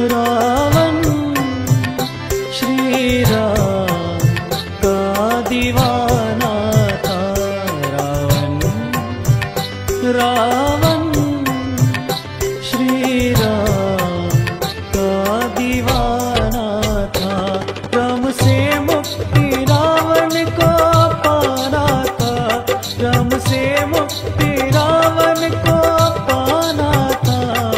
रावण श्रीराम का दीवाना था रावण। रावण श्रीराम का दीवाना था। राम से मुक्ति रावण को पाना था। राम से मुक्ति